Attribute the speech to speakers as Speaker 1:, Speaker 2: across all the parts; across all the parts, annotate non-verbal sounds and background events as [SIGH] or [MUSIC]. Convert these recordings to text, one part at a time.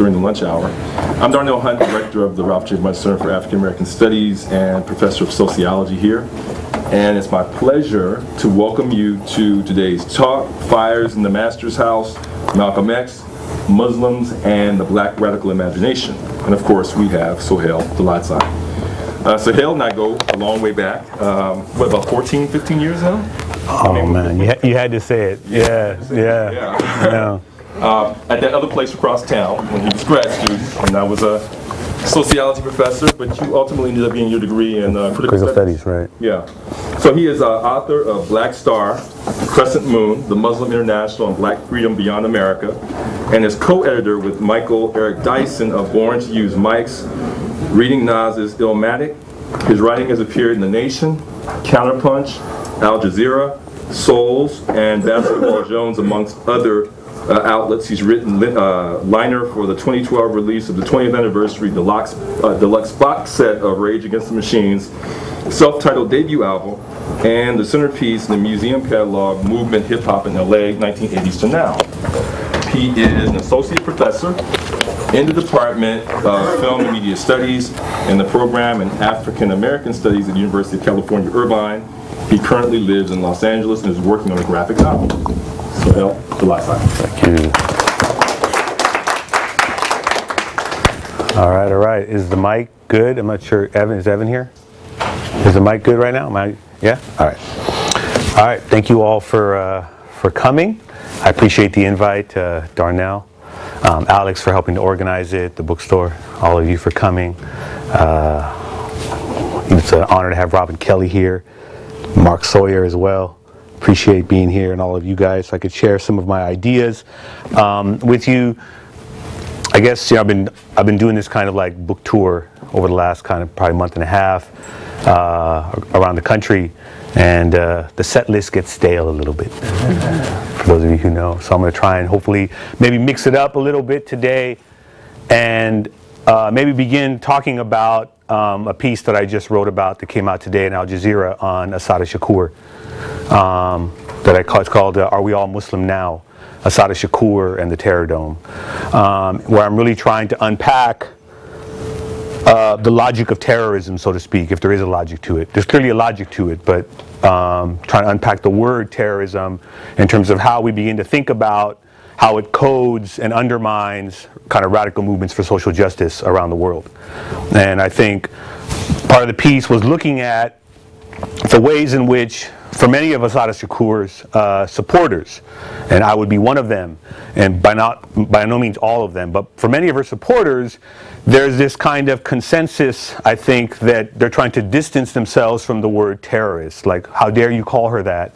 Speaker 1: during the lunch hour. I'm Darnell Hunt, Director of the Ralph J. Bunche Center for African American Studies and Professor of Sociology here. And it's my pleasure to welcome you to today's talk, Fires in the Master's House, Malcolm X, Muslims, and the Black Radical Imagination. And of course, we have Sohail Daulatzai. Uh, Sohail and I go a long way back, um, what, about 14, 15 years now?
Speaker 2: Oh man, you, ha you had to say it. Yeah, yeah.
Speaker 1: yeah. Uh, at that other place across town when he was a grad student, and I was a sociology professor, but you ultimately ended up getting your degree in uh, critical,
Speaker 2: critical studies. studies. right?
Speaker 1: Yeah. So he is uh, author of Black Star, Crescent Moon, The Muslim International, and Black Freedom Beyond America, and is co-editor with Michael Eric Dyson of Born to Use Mics, Reading Nas's Illmatic. His writing has appeared in The Nation, Counterpunch, Al Jazeera, Souls, and Basketball Jones, amongst other uh, outlets. He's written uh, liner for the 2012 release of the 20th anniversary deluxe, uh, deluxe box set of Rage Against the Machines, self-titled debut album, and the centerpiece in the museum catalog, Movement Hip Hop in LA, 1980s to now. He is an associate professor in the Department of Film and Media Studies in the program in African American Studies at the University of California, Irvine. He currently lives in Los Angeles and is working on a graphic novel. So help the
Speaker 2: you. All right, all right. Is the mic good? I'm not sure. Evan, is Evan here? Is the mic good right now? Am I, yeah? All right. All right. Thank you all for, uh, for coming. I appreciate the invite, uh, Darnell. Um, Alex for helping to organize it, the bookstore, all of you for coming. Uh, it's an honor to have Robin Kelley here, Mark Sawyer as well. Appreciate being here and all of you guys so I could share some of my ideas um, with you. I guess you know, I've been I've been doing this kind of like book tour over the last kind of probably month and a half uh, around the country, and uh, the set list gets stale a little bit. [LAUGHS] for those of you who know, so I'm going to try and hopefully maybe mix it up a little bit today, and uh, maybe begin talking about um, a piece that I just wrote about that came out today in Al Jazeera on Assata Shakur um, that I call, it's called uh, Are We All Muslim Now? Assata Shakur and the Terror Dome, um, where I'm really trying to unpack uh, the logic of terrorism, so to speak, if there is a logic to it. There's clearly a logic to it, but um, trying to unpack the word terrorism in terms of how we begin to think about how it codes and undermines kind of radical movements for social justice around the world. And I think part of the piece was looking at the ways in which for many of Assata Shakur's uh, supporters, and I would be one of them, and by not by no means all of them, but for many of her supporters, there's this kind of consensus, I think, that they're trying to distance themselves from the word terrorist. Like, how dare you call her that?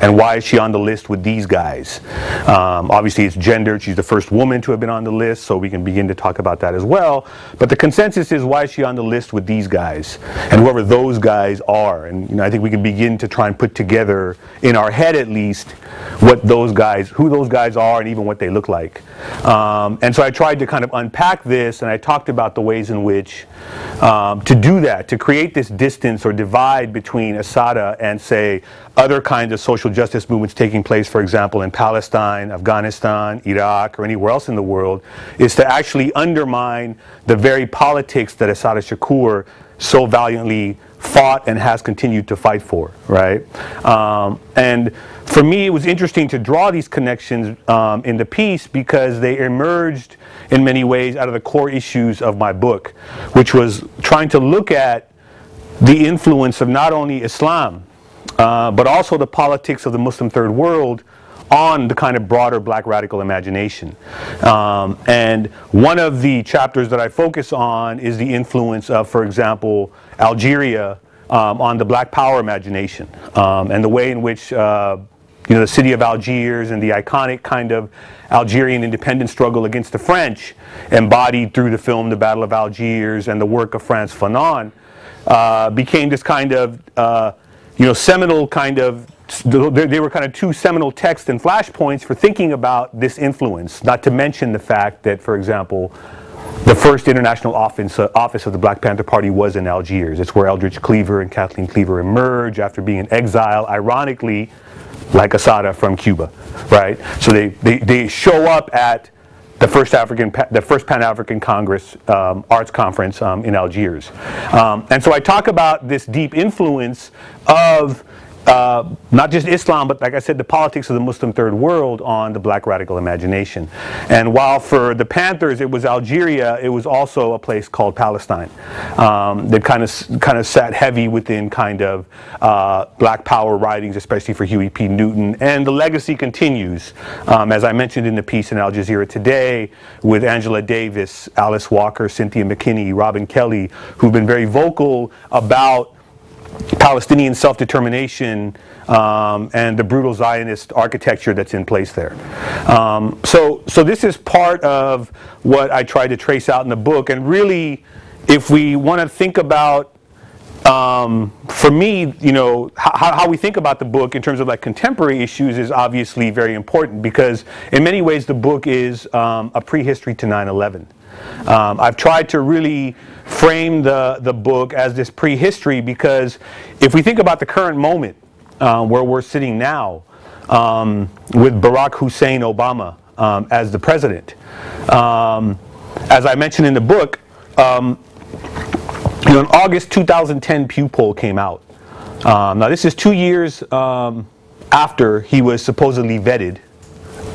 Speaker 2: And why is she on the list with these guys? Um, obviously, it's gendered. She's the first woman to have been on the list, so we can begin to talk about that as well. But the consensus is why is she on the list with these guys and whoever those guys are? And you know, I think we can begin to try and put together in our head at least what those guys, who those guys are, and even what they look like. Um, and so I tried to kind of unpack this, and I talked about the ways in which um, to do that, to create this distance or divide between Assata and, say, other kinds of social justice movements taking place, for example, in Palestine, Afghanistan, Iraq, or anywhere else in the world, is to actually undermine the very politics that Assata Shakur so valiantly fought and has continued to fight for, right? Um, and for me, it was interesting to draw these connections um, in the piece because they emerged in many ways out of the core issues of my book, which was trying to look at the influence of not only Islam, uh, but also the politics of the Muslim third world on the kind of broader black radical imagination. Um, and one of the chapters that I focus on is the influence of, for example, Algeria um, on the black power imagination um, and the way in which uh, you know, the city of Algiers and the iconic kind of Algerian independence struggle against the French, embodied through the film The Battle of Algiers and the work of Frantz Fanon, uh, became this kind of uh, you know, seminal kind of, they were kind of two seminal texts and flashpoints for thinking about this influence, not to mention the fact that, for example, the first international office, uh, office of the Black Panther Party was in Algiers. It's where Eldridge Cleaver and Kathleen Cleaver emerge after being in exile, ironically, like Assata from Cuba, right? So they, they, they show up at the first African, the first Pan African Congress um, Arts Conference um, in Algiers. Um, and so I talk about this deep influence of uh, not just Islam, but like I said, the politics of the Muslim third world on the black radical imagination. And while for the Panthers it was Algeria, it was also a place called Palestine um, that kind of kind of sat heavy within kind of uh, black power writings, especially for Huey P. Newton. And the legacy continues, um, as I mentioned in the piece in Al Jazeera today, with Angela Davis, Alice Walker, Cynthia McKinney, Robin Kelley, who've been very vocal about Palestinian self-determination um, and the brutal Zionist architecture that's in place there. Um, so, so this is part of what I tried to trace out in the book. And really, if we want to think about, um, for me, you know, how, how we think about the book in terms of like contemporary issues is obviously very important because in many ways the book is um, a prehistory to 9-11. Um, I've tried to really frame the, the book as this prehistory because if we think about the current moment uh, where we're sitting now um, with Barack Hussein Obama um, as the president, um, as I mentioned in the book, um, you know, in August 2010, Pew poll came out. Um, now this is two years um, after he was supposedly vetted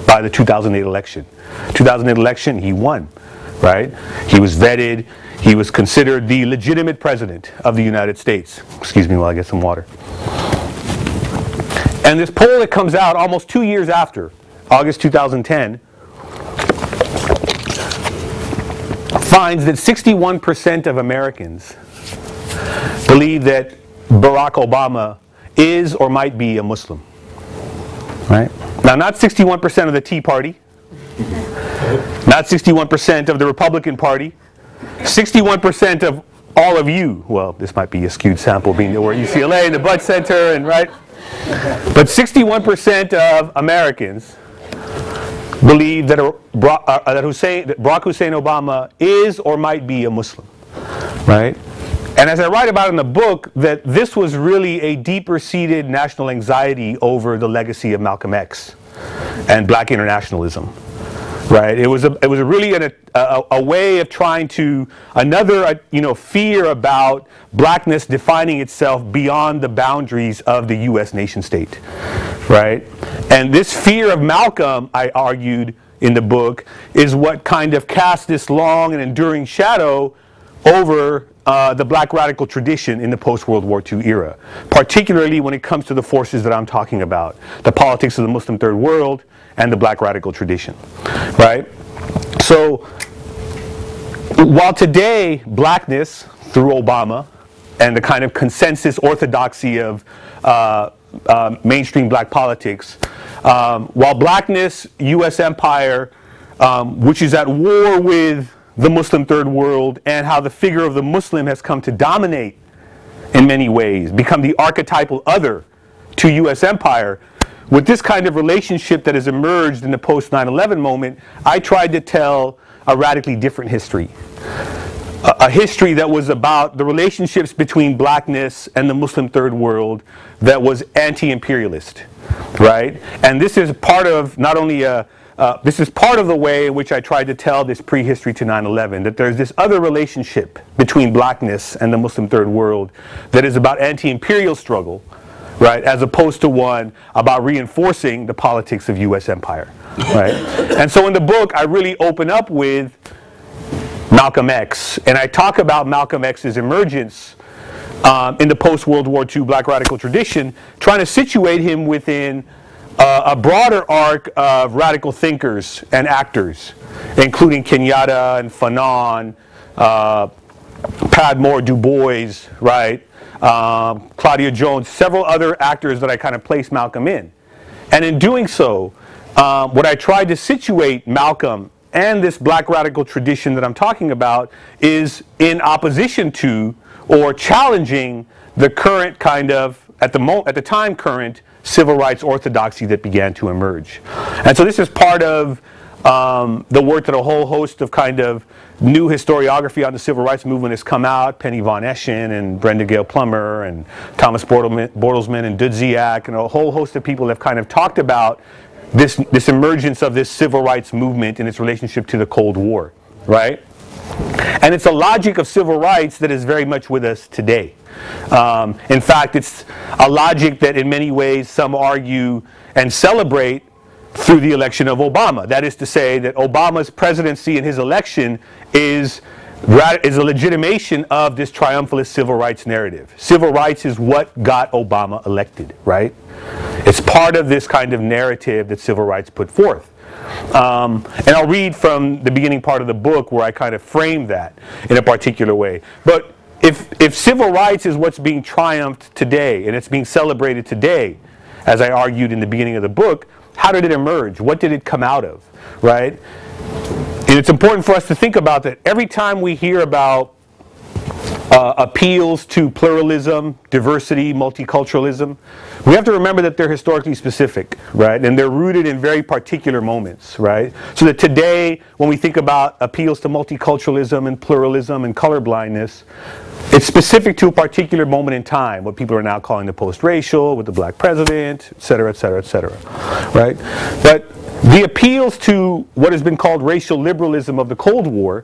Speaker 2: by the 2008 election. 2008 election, he won right? He was vetted. He was considered the legitimate president of the United States. Excuse me while I get some water. And this poll that comes out almost two years after, August 2010, finds that 61% of Americans believe that Barack Obama is or might be a Muslim. Right? Now, not 61% of the Tea Party, not 61% of the Republican Party, 61% of all of you. Well, this might be a skewed sample being that we're at UCLA and the Bud Center and right. But 61% of Americans believe that, uh, that, Hussein, that Barack Hussein Obama is or might be a Muslim, right? And as I write about in the book, that this was really a deeper seated national anxiety over the legacy of Malcolm X and black internationalism right? It was a, it was a really an, a, a, way of trying to another uh, you know fear about blackness defining itself beyond the boundaries of the U.S. nation state, right? And this fear of Malcolm, I argued in the book, is what kind of cast this long and enduring shadow over uh, the black radical tradition in the post-World War II era, particularly when it comes to the forces that I'm talking about, the politics of the Muslim Third World, and the black radical tradition, right? So while today blackness through Obama and the kind of consensus orthodoxy of uh, uh, mainstream black politics, um, while blackness, U.S. empire, um, which is at war with the Muslim third world and how the figure of the Muslim has come to dominate in many ways, become the archetypal other to U.S. empire, with this kind of relationship that has emerged in the post 9 11 moment, I tried to tell a radically different history. A, a, history that was about the relationships between blackness and the Muslim third world that was anti imperialist, right? And this is part of not only a uh, this is part of the way in which I tried to tell this prehistory to 9-11, that there's this other relationship between blackness and the Muslim third world that is about anti-imperial struggle, right, as opposed to one about reinforcing the politics of U.S. empire, right? [LAUGHS] and so in the book, I really open up with Malcolm X, and I talk about Malcolm X's emergence um, in the post-World War II black radical tradition, trying to situate him within uh, a broader arc of radical thinkers and actors, including Kenyatta and Fanon, uh, Padmore, Du Bois, right? Um, Claudia Jones, several other actors that I kind of placed Malcolm in. And in doing so, um, what I tried to situate Malcolm and this black radical tradition that I'm talking about is in opposition to or challenging the current kind of, at the, mo- at the time current, civil rights orthodoxy that began to emerge. And so this is part of um, the work that a whole host of kind of new historiography on the civil rights movement has come out. Penny Von Eschen and Brenda Gayle Plummer and Thomas Borstelmann and Dudziak and a whole host of people have kind of talked about this, this emergence of this civil rights movement and its relationship to the Cold War, right? And it's a logic of civil rights that is very much with us today. Um, in fact, it's a logic that in many ways some argue and celebrate through the election of Obama. That is to say that Obama's presidency and his election is is a legitimation of this triumphalist civil rights narrative. Civil rights is what got Obama elected, right? It's part of this kind of narrative that civil rights put forth. Um, and I'll read from the beginning part of the book where I kind of frame that in a particular way. But if, if civil rights is what's being triumphed today and it's being celebrated today, as I argued in the beginning of the book, how did it emerge? What did it come out of, right? And it's important for us to think about that every time we hear about uh, appeals to pluralism, diversity, multiculturalism, we have to remember that they're historically specific, right? And they're rooted in very particular moments, right? So that today, when we think about appeals to multiculturalism and pluralism and colorblindness, it's specific to a particular moment in time, what people are now calling the post-racial, with the black president, et cetera, et cetera, et cetera, right? But the appeals to what has been called racial liberalism of the Cold War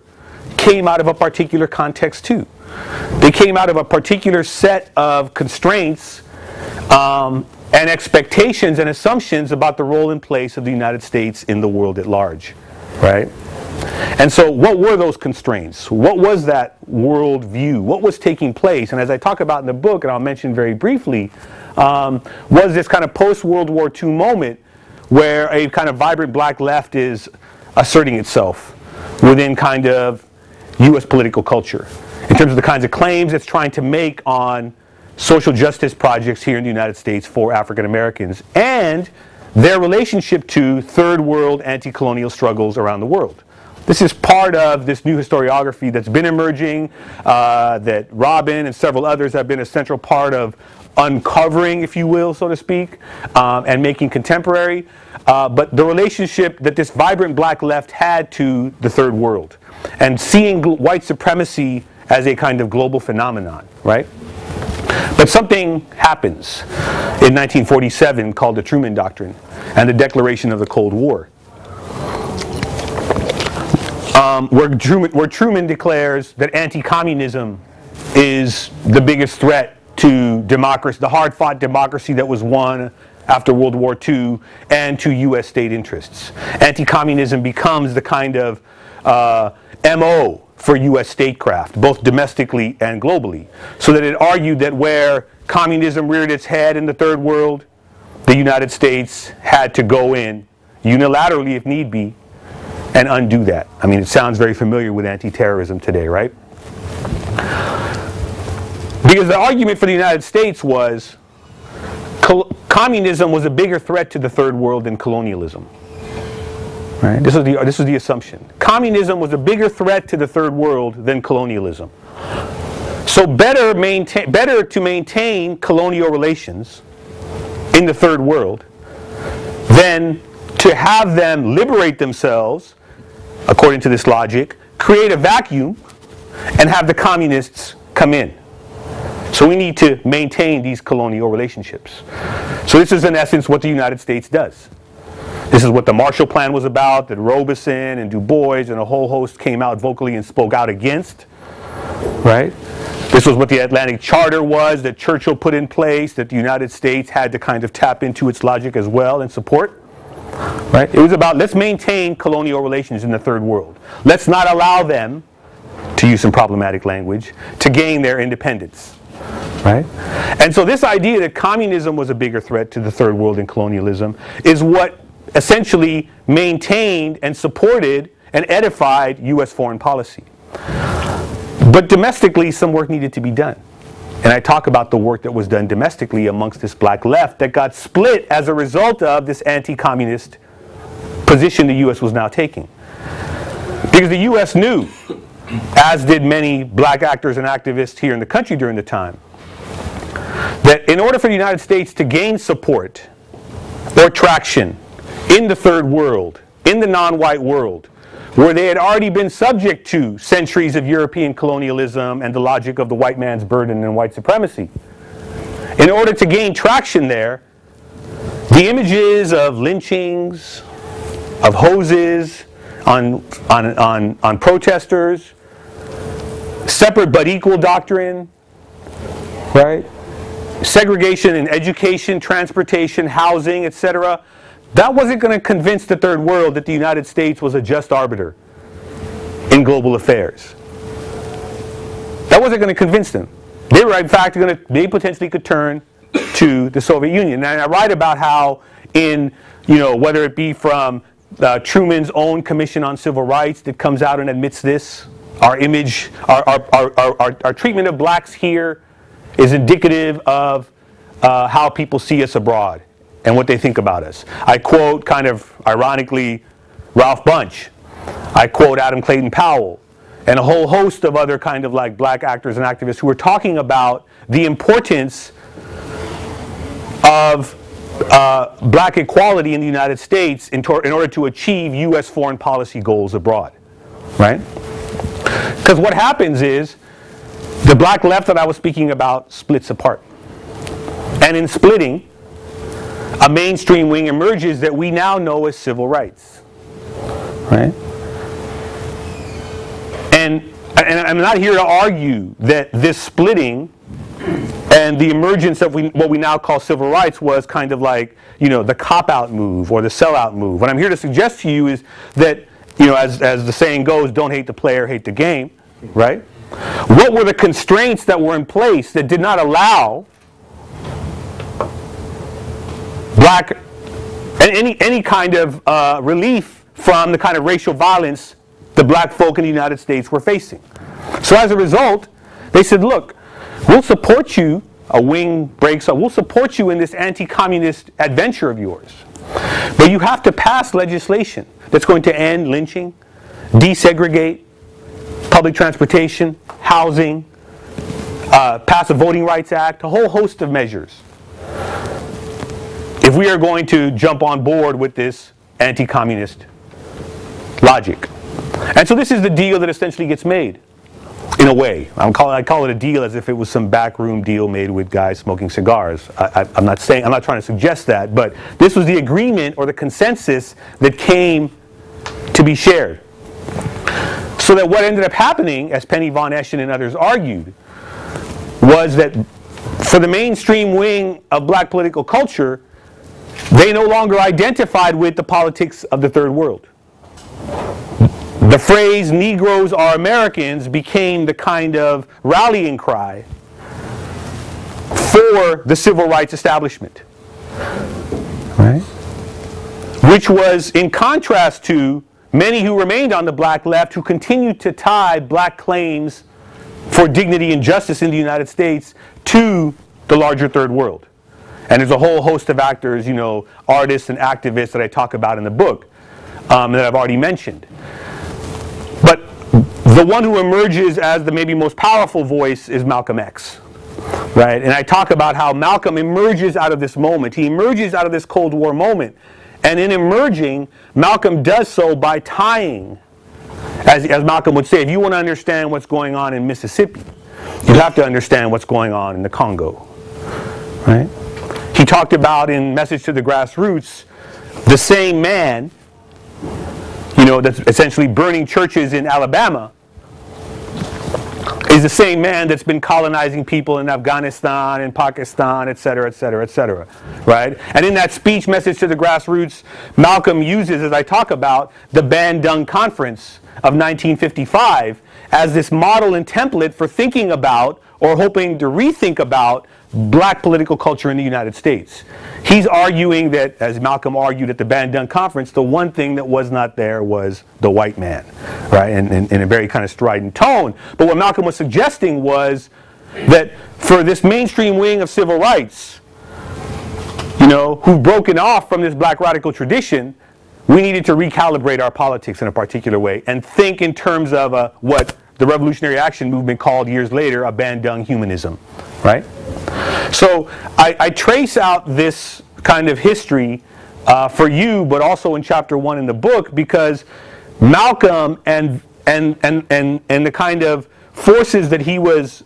Speaker 2: came out of a particular context too. They came out of a particular set of constraints um, and expectations and assumptions about the role and place of the United States in the world at large, right? And so, what were those constraints? What was that world view? What was taking place? And as I talk about in the book, and I'll mention very briefly, um, was this kind of post World War II moment where a kind of vibrant black left is asserting itself within kind of U.S. political culture in terms of the kinds of claims it's trying to make on social justice projects here in the United States for African Americans and their relationship to third world anti colonial struggles around the world. This is part of this new historiography that's been emerging, uh, that Robin and several others have been a central part of uncovering, if you will, so to speak, um, and making contemporary. Uh, but the relationship that this vibrant black left had to the third world and seeing white supremacy as a kind of global phenomenon, right? But something happens in 1947 called the Truman Doctrine and the declaration of the Cold War. Um, where, Truman, where Truman declares that anti communism is the biggest threat to democracy, the hard fought democracy that was won after World War II, and to U.S. state interests. Anti communism becomes the kind of uh, MO for U.S. statecraft, both domestically and globally. So that it argued that where communism reared its head in the third world, the United States had to go in unilaterally, if need be, and undo that. I mean, it sounds very familiar with anti terrorism today, right? Because the argument for the United States was communism was a bigger threat to the third world than colonialism. Right? This is the this is the assumption. Communism was a bigger threat to the third world than colonialism. So better maintain better to maintain colonial relations in the third world than to have them liberate themselves, according to this logic, create a vacuum, and have the communists come in. So we need to maintain these colonial relationships. So this is in essence what the United States does. This is what the Marshall Plan was about, that Robeson and Du Bois and a whole host came out vocally and spoke out against. Right? This was what the Atlantic Charter was that Churchill put in place, that the United States had to kind of tap into its logic as well and support. Right? It was about let's maintain colonial relations in the third world. Let's not allow them, to use some problematic language, to gain their independence. Right? And so this idea that communism was a bigger threat to the third world than colonialism is what essentially maintained and supported and edified U.S. foreign policy. But domestically, some work needed to be done. And I talk about the work that was done domestically amongst this black left that got split as a result of this anti communist position the U.S. was now taking. Because the U.S. knew, as did many black actors and activists here in the country during the time, that in order for the United States to gain support or traction in the third world, in the non white world, where they had already been subject to centuries of European colonialism and the logic of the white man's burden and white supremacy. In order to gain traction there, The images of lynchings, of hoses on, on, on, on protesters, separate but equal doctrine, right? Segregation in education, transportation, housing, etc. That wasn't going to convince the third world that the United States was a just arbiter in global affairs. That wasn't going to convince them. They were, in fact, going to, they potentially could turn to the Soviet Union. And I write about how in, you know, whether it be from uh, Truman's own Commission on Civil Rights that comes out and admits this, our image, our, our, our, our, our treatment of blacks here is indicative of uh, how people see us abroad and what they think about us. I quote, kind of ironically, Ralph Bunche. I quote Adam Clayton Powell and a whole host of other kind of like black actors and activists who are talking about the importance of uh, black equality in the United States in, in order to achieve U.S. foreign policy goals abroad, right? Because what happens is the black left that I was speaking about splits apart. And in splitting, a mainstream wing emerges that we now know as civil rights, right? And, and I'm not here to argue that this splitting and the emergence of we, what we now call civil rights was kind of like, you know, the cop-out move or the sell-out move. What I'm here to suggest to you is that, you know, as, as the saying goes, don't hate the player, hate the game, right? What were the constraints that were in place that did not allow black, any, any kind of uh, relief from the kind of racial violence the black folk in the United States were facing. So as a result, they said, look, we'll support you, a wing breaks up, we'll support you in this anti-communist adventure of yours. But you have to pass legislation that's going to end lynching, desegregate, public transportation, housing, uh, pass a Voting Rights Act, a whole host of measures. If we are going to jump on board with this anti-communist logic. And so this is the deal that essentially gets made, in a way. I'm call, I call it a deal as if it was some backroom deal made with guys smoking cigars. I, am not saying, I'm not trying to suggest that, but this was the agreement or the consensus that came to be shared. So that what ended up happening, as Penny von Eschen and others argued, was that for the mainstream wing of black political culture, they no longer identified with the politics of the third world. The phrase Negroes are Americans became the kind of rallying cry for the civil rights establishment. Right? Which was in contrast to many who remained on the black left who continued to tie black claims for dignity and justice in the United States to the larger third world. And there's a whole host of actors, you know, artists and activists that I talk about in the book um, that I've already mentioned. But the one who emerges as the maybe most powerful voice is Malcolm X. Right? And I talk about how Malcolm emerges out of this moment. He emerges out of this Cold War moment. And in emerging, Malcolm does so by tying, as, as Malcolm would say, if you want to understand what's going on in Mississippi, you have to understand what's going on in the Congo. Right? Talked about in Message to the Grassroots the same man you know, that's essentially burning churches in Alabama, is the same man that's been colonizing people in Afghanistan and Pakistan, et cetera, et cetera, et cetera, right? And in that speech message to the grassroots, Malcolm uses, as I talk about, the Bandung Conference of 1955 as this model and template for thinking about or hoping to rethink about black political culture in the United States. He's arguing that, as Malcolm argued at the Bandung conference, the one thing that was not there was the white man, right? And in a very kind of strident tone. But what Malcolm was suggesting was that for this mainstream wing of civil rights, you know, who've broken off from this black radical tradition, we needed to recalibrate our politics in a particular way and think in terms of uh, what the Revolutionary Action Movement called years later a Bandung humanism, right? So I, I trace out this kind of history uh, for you, but also in chapter one in the book, because Malcolm and and and and and the kind of forces that he was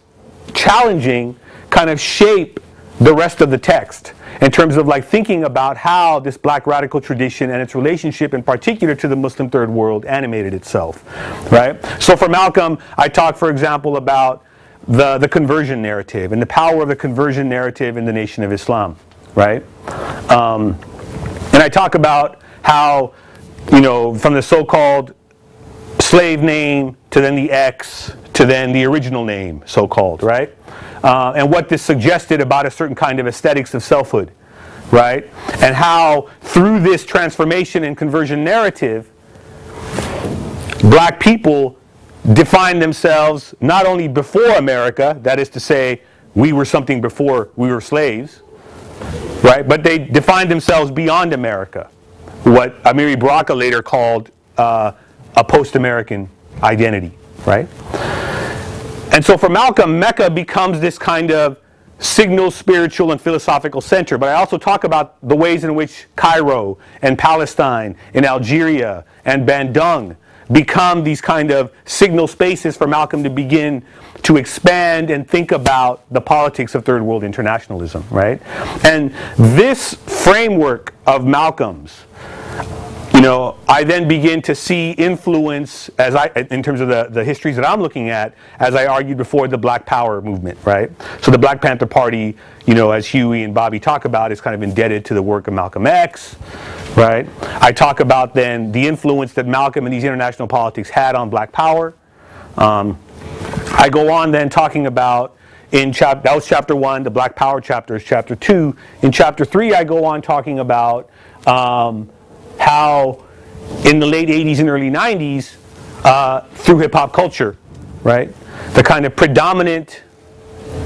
Speaker 2: challenging kind of shape the rest of the text. In terms of like thinking about how this black radical tradition and its relationship in particular to the Muslim third world animated itself, right? So for Malcolm, I talk, for example, about the, the conversion narrative and the power of the conversion narrative in the Nation of Islam, right? Um, and I talk about how, you know, from the so-called slave name to then the X to then the original name, so-called, right? Uh, and what this suggested about a certain kind of aesthetics of selfhood, right? And how through this transformation and conversion narrative, black people define themselves not only before America, that is to say, we were something before we were slaves, right? But they defined themselves beyond America, what Amiri Baraka later called uh, a post-American identity, right? And so for Malcolm, Mecca becomes this kind of signal, spiritual, and philosophical center. But I also talk about the ways in which Cairo and Palestine and Algeria and Bandung become these kind of signal spaces for Malcolm to begin to expand and think about the politics of third world internationalism, right? And this framework of Malcolm's know, I then begin to see influence as I, in terms of the, the histories that I'm looking at, as I argued before the Black Power movement, right? So the Black Panther Party, you know, as Huey and Bobby talk about, is kind of indebted to the work of Malcolm X, right? I talk about then the influence that Malcolm and these international politics had on Black Power. Um, I go on then talking about in chapter that was chapter one. The Black Power chapter is chapter two. In chapter three, I go on talking about um, how in the late 80s and early 90s, uh, through hip hop culture, right, the kind of predominant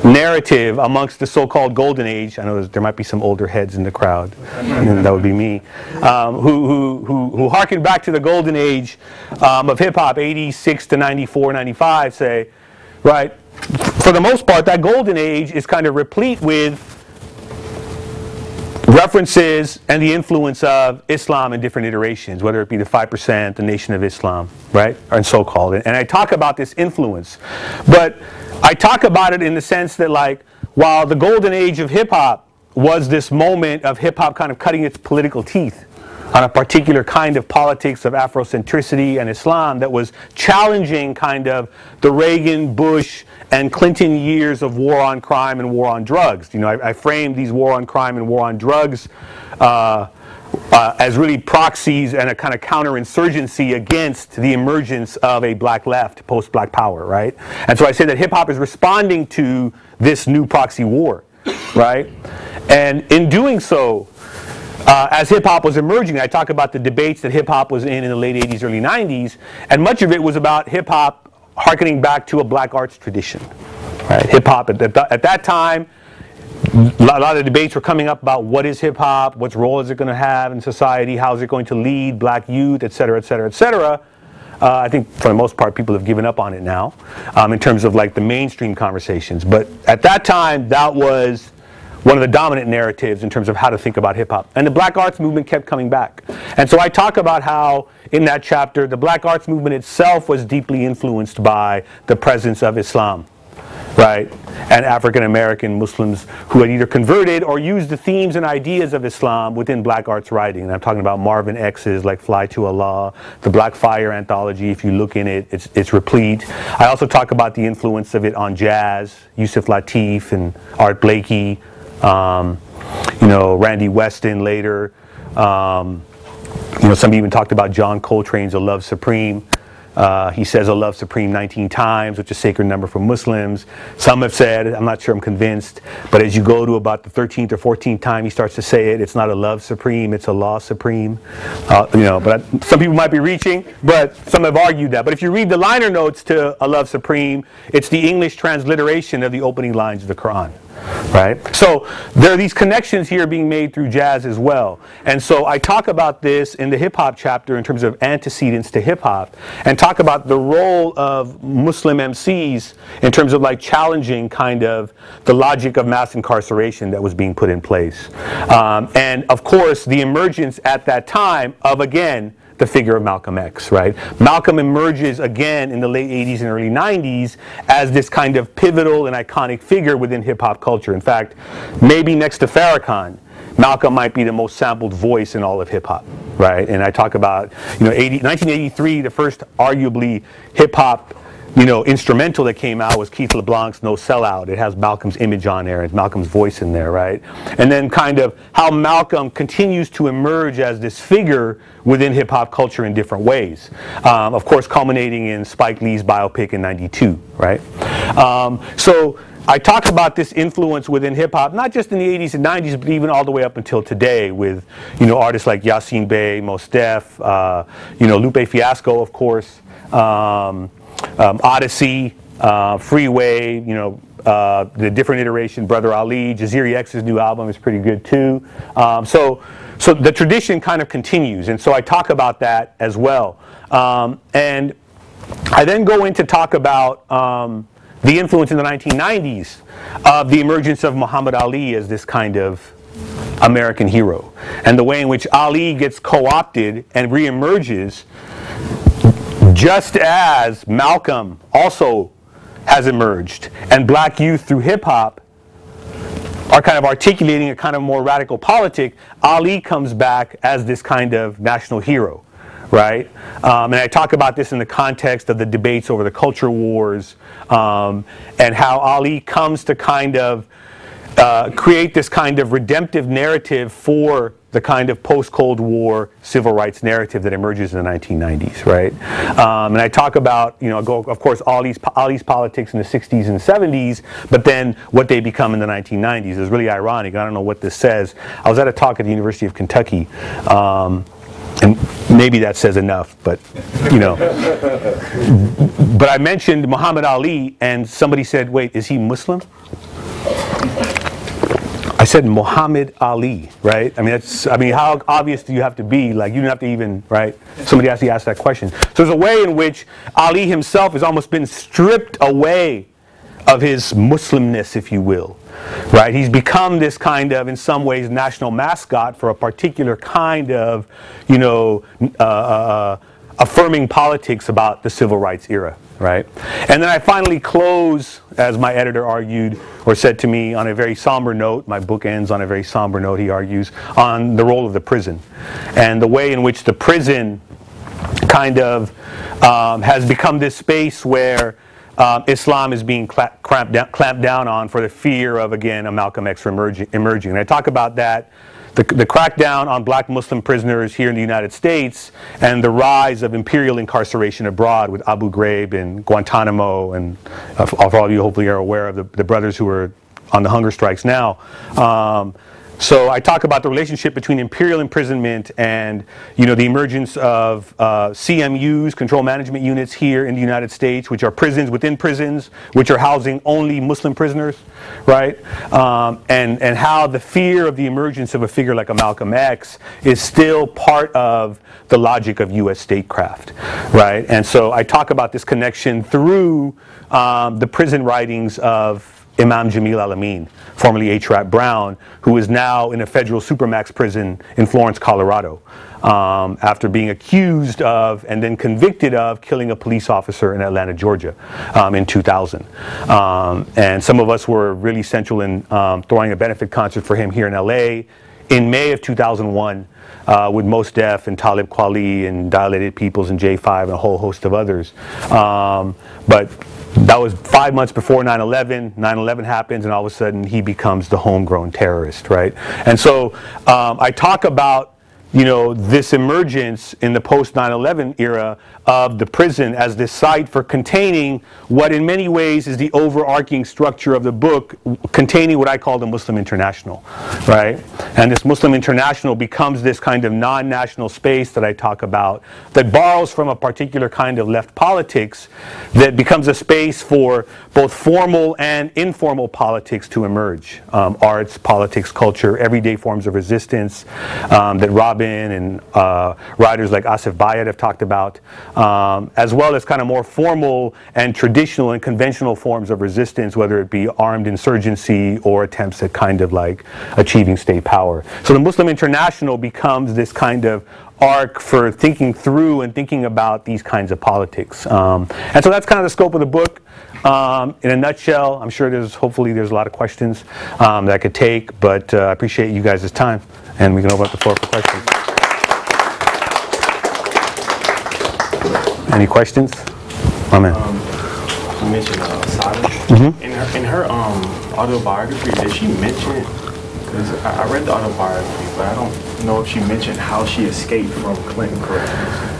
Speaker 2: narrative amongst the so-called golden age. I know there might be some older heads in the crowd, and that would be me, um, who, who, who, who harken back to the golden age um, of hip hop, 86 to 94, 95, say, right. For the most part, that golden age is kind of replete with references and the influence of Islam in different iterations, whether it be the 5%, the Nation of Islam, right, and so-called. And I talk about this influence, but I talk about it in the sense that like, while the golden age of hip-hop was this moment of hip-hop kind of cutting its political teeth, on a particular kind of politics of Afrocentricity and Islam that was challenging kind of the Reagan, Bush, and Clinton years of war on crime and war on drugs. You know, I, I framed these war on crime and war on drugs uh, uh, as really proxies and a kind of counterinsurgency against the emergence of a black left post black power, right? And so I say that hip hop is responding to this new proxy war, right? And in doing so, uh, as hip hop was emerging, I talk about the debates that hip hop was in in the late 80s, early 90s, and much of it was about hip hop harkening back to a black arts tradition. Right? Hip hop at, at that time, a lot of debates were coming up about what is hip hop, what role is it going to have in society, how is it going to lead black youth, et cetera, et cetera, et cetera. Uh, I think for the most part, people have given up on it now, um, in terms of like the mainstream conversations. But at that time, that was one of the dominant narratives in terms of how to think about hip hop. And the black arts movement kept coming back. And so I talk about how, in that chapter, the black arts movement itself was deeply influenced by the presence of Islam, right? And African American Muslims who had either converted or used the themes and ideas of Islam within black arts writing. And I'm talking about Marvin X's like Fly to Allah, the Black Fire anthology. If you look in it, it's, it's replete. I also talk about the influence of it on jazz, Yusef Lateef and Art Blakey, um, you know, Randy Weston later. Um, you know, some even talked about John Coltrane's A Love Supreme. Uh, he says a love supreme 19 times, which is a sacred number for Muslims. Some have said, I'm not sure I'm convinced, but as you go to about the 13th or 14th time he starts to say it, it's not a love supreme, it's a law supreme. Uh, you know, but some people might be reaching, but some have argued that. But if you read the liner notes to a love supreme, it's the English transliteration of the opening lines of the Quran right? So there are these connections here being made through jazz as well. And so I talk about this in the hip hop chapter in terms of antecedents to hip hop and talk about the role of Muslim MCs in terms of like challenging kind of the logic of mass incarceration that was being put in place. Um, and of course, the emergence at that time of again, the figure of Malcolm X, right? Malcolm emerges again in the late 80s and early 90s as this kind of pivotal and iconic figure within hip hop culture. In fact, maybe next to Farrakhan, Malcolm might be the most sampled voice in all of hip hop, right? And I talk about, you know, 80, 1983, the first arguably hip hop you know, instrumental that came out was Keith LeBlanc's No Sellout. It has Malcolm's image on there and Malcolm's voice in there, right? And then kind of how Malcolm continues to emerge as this figure within hip hop culture in different ways. Um, of course, culminating in Spike Lee's biopic in 92, right? Um, so I talk about this influence within hip hop, not just in the 80s and 90s, but even all the way up until today with, you know, artists like Yasiin Bey, Mos Def, uh, you know, Lupe Fiasco, of course. Um, um, Oddisee, uh, Freeway, you know, uh, the different iteration, Brother Ali, Jasiri X's new album is pretty good too. Um, so, so the tradition kind of continues, and so I talk about that as well. Um, and I then go in to talk about um, the influence in the 1990s of the emergence of Muhammad Ali as this kind of American hero, and the way in which Ali gets co-opted and reemerges just as Malcolm also has emerged and black youth through hip hop are kind of articulating a kind of more radical politic, Ali comes back as this kind of national hero, right? Um, and I talk about this in the context of the debates over the culture wars um, and how Ali comes to kind of uh, create this kind of redemptive narrative for the kind of post-Cold War civil rights narrative that emerges in the 1990s, right? Um, and I talk about, you know, go, of course, all these, all these politics in the 60s and 70s, but then what they become in the 1990s is really ironic. I don't know what this says. I was at a talk at the University of Kentucky, um, and maybe that says enough, but, you know. but I mentioned Muhammad Ali, and somebody said, wait, is he Muslim? I said Muhammad Ali, right? I mean, that's, I mean, how obvious do you have to be? Like, you don't have to even, right? Somebody actually asked that question. So there's a way in which Ali himself has almost been stripped away of his Muslimness, if you will, right? He's become this kind of, in some ways, national mascot for a particular kind of, you know, uh, uh, uh affirming politics about the civil rights era, right? And then I finally close, as my editor argued or said to me on a very somber note, my book ends on a very somber note, he argues, on the role of the prison and the way in which the prison kind of um, has become this space where um, Islam is being cla- down, clamped down on for the fear of, again, a Malcolm X emerging. emerging. And I talk about that the, the, crackdown on black Muslim prisoners here in the United States and the rise of imperial incarceration abroad with Abu Ghraib and Guantanamo and uh, all of you hopefully are aware of the, the brothers who are on the hunger strikes now. Um, so I talk about the relationship between imperial imprisonment and you know the emergence of uh, CMUs, control management units here in the United States, which are prisons within prisons, which are housing only Muslim prisoners, right? Um, and and how the fear of the emergence of a figure like a Malcolm X is still part of the logic of U.S. statecraft, right? And so I talk about this connection through um, the prison writings of Imam Jamil Al-Amin, formerly H. Rap Brown, who is now in a federal supermax prison in Florence, Colorado, um, after being accused of and then convicted of killing a police officer in Atlanta, Georgia um, in 2000. Um, and some of us were really central in um, throwing a benefit concert for him here in LA in May of 2001. Uh, with Mos Def and Talib Kweli and Dilated Peoples and J5 and a whole host of others. Um, but that was five months before 9-11 9-11 happens and all of a sudden he becomes the homegrown terrorist right? And so um, i talk about you know, this emergence in the post 9 11 era of the prison as this site for containing what, in many ways, is the overarching structure of the book, containing what I call the Muslim International, right? And this Muslim International becomes this kind of non national space that I talk about that borrows from a particular kind of left politics that becomes a space for both formal and informal politics to emerge um, arts, politics, culture, everyday forms of resistance um, that Rob Rabin and uh, writers like Asef Bayat have talked about, um, as well as kind of more formal and traditional and conventional forms of resistance, whether it be armed insurgency or attempts at kind of like achieving state power. So the Muslim International becomes this kind of arc for thinking through and thinking about these kinds of politics. Um, and so that's kind of the scope of the book. Um, in a nutshell, I'm sure there's hopefully there's a lot of questions um, that I could take, but uh, I appreciate you guys' time, and we can open up the floor for questions. Any questions? Amen.
Speaker 3: You mentioned uh, Sada.
Speaker 2: Mm-hmm.
Speaker 3: In her in her um autobiography, did she mention? Because I, I read the autobiography, but I don't know if she mentioned how she escaped from Clinton corrections.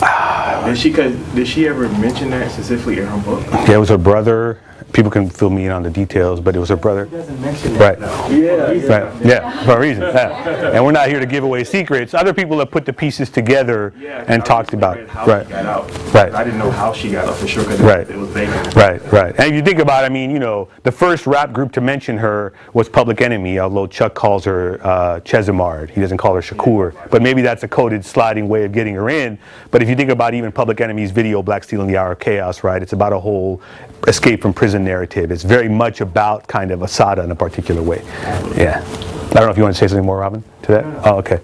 Speaker 3: [SIGHS] Did she? Did she ever mention that specifically in her book?
Speaker 2: Yeah, it was her brother. People can fill me in on the details, but it was her brother.
Speaker 4: doesn't mention
Speaker 2: Right.
Speaker 3: Yeah.
Speaker 2: Right. Yeah, for a reason. Yeah. And we're not here to give away secrets. Other people have put the pieces together
Speaker 3: Yeah.
Speaker 2: and
Speaker 3: I
Speaker 2: talked about it.
Speaker 3: how
Speaker 2: Right.
Speaker 3: she got out.
Speaker 2: Right.
Speaker 3: I didn't know how she got out for sure because
Speaker 2: Right.
Speaker 3: it, was vacant.
Speaker 2: Right, right. And if you think about it, I mean, you know, the first rap group to mention her was Public Enemy, although Chuck calls her uh, Chesimard. He doesn't call her Shakur. But maybe that's a coded sliding way of getting her in. But if you think about even Public Enemy's video, Black Steel in the Hour of Chaos, right, it's about a whole escape from prison narrative. It's very much about kind of Assata in a particular way. Yeah. I don't know if you want to say something more, Robin, to that? Oh, okay.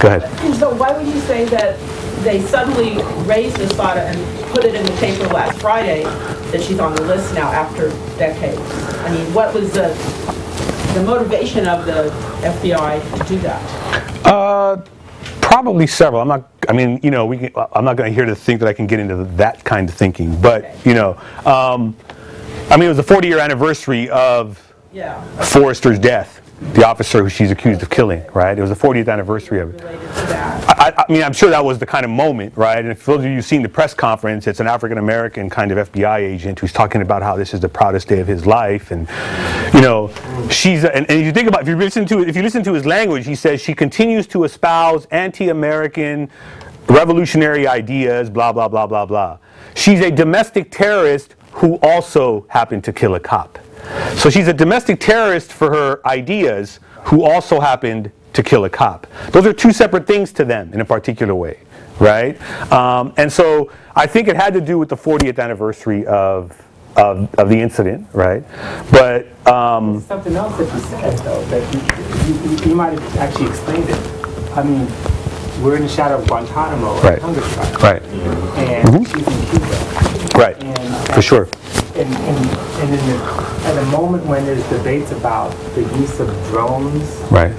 Speaker 2: Go ahead.
Speaker 5: So why would you say that they suddenly raised Assata and put it in the paper last Friday that she's on the list now after decades? I mean, what was the, the motivation of the FBI to do that?
Speaker 2: Uh, probably several. I'm not. I mean, you know, we. Can, I'm not going to here to think that I can get into that kind of thinking. But you know, um, I mean, it was the 40 year anniversary of
Speaker 5: Yeah,
Speaker 2: Forrester's death, the officer who she's accused of killing. Right. It was the 40th anniversary of it.
Speaker 5: related to that.
Speaker 2: I, I mean, I'm sure that was the kind of moment, right? And for those of you who've seen the press conference, it's an African American kind of FBI agent who's talking about how this is the proudest day of his life, and you know, she's and, and if you think about if you listen to if you listen to his language, he says she continues to espouse anti-American revolutionary ideas, blah blah blah blah blah. She's a domestic terrorist who also happened to kill a cop. So she's a domestic terrorist for her ideas who also happened to kill a cop. Those are two separate things to them in a particular way, right? Um, and so I think it had to do with the 40th anniversary of, of, of the incident, right? But um,
Speaker 4: Something else that you said, though, that you, you, you- might have actually explained it. I mean, we're in the shadow of Guantanamo,
Speaker 2: Right.
Speaker 4: hunger strike.
Speaker 2: right.
Speaker 4: And she's in Cuba.
Speaker 2: Right,
Speaker 4: And
Speaker 2: for sure.
Speaker 4: And, and, and in the, at a moment when there's debates about the use of drones,
Speaker 2: Right,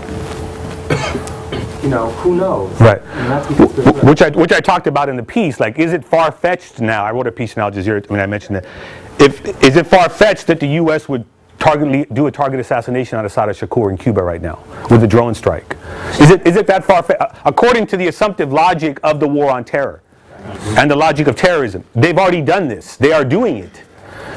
Speaker 4: you know, who knows?
Speaker 2: right.
Speaker 4: And that's because
Speaker 2: Wh-
Speaker 4: there's-
Speaker 2: Which I, which I talked about in the piece. Like, is it far fetched now? I wrote a piece in Al Jazeera. I mean, I mentioned that. If is it far fetched that the U.S. would target do a target assassination on Assata Shakur in Cuba right now with a drone strike? Is it is it that far fetched? According to the assumptive logic of the war on terror and the logic of terrorism, they've already done this. They are doing it,